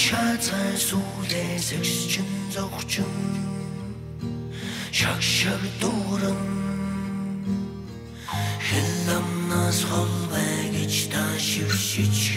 шаацай сүүлээ сэгсчин зогчин шаг шаг дуран хэл амнаас холбай гэж та шившиж